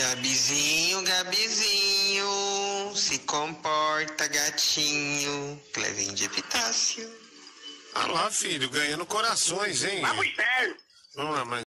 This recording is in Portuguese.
Gabizinho, Gabizinho, se comporta, gatinho. Clevinho de Epitácio. Ah lá, filho, ganhando corações, hein? Vamos pro inferno. Vamos lá, mas